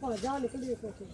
放在家里肯定有好处